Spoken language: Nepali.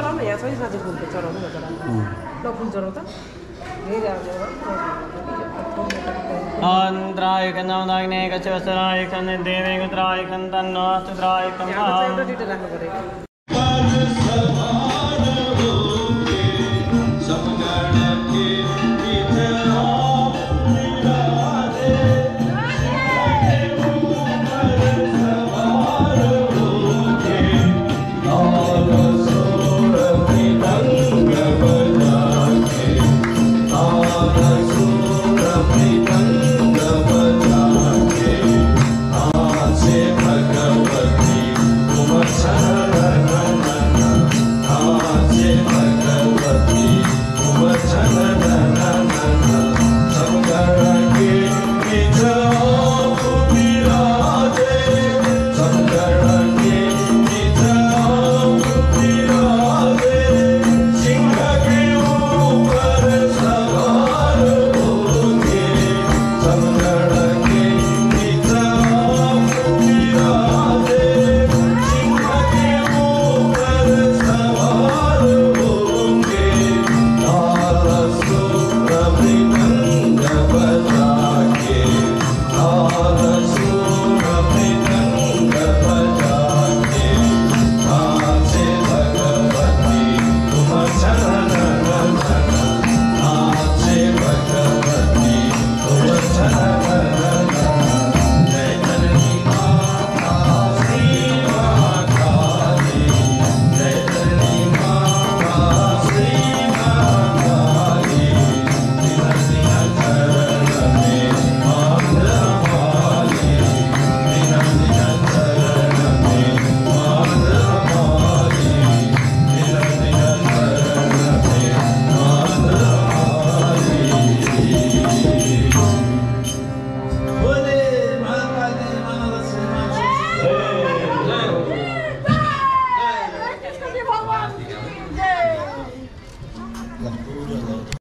चलाउँ न यहाँ छ साँझ फुलको चलाउनु न चलाउनु ल फुल चलाउँ त अन्त्राय देवे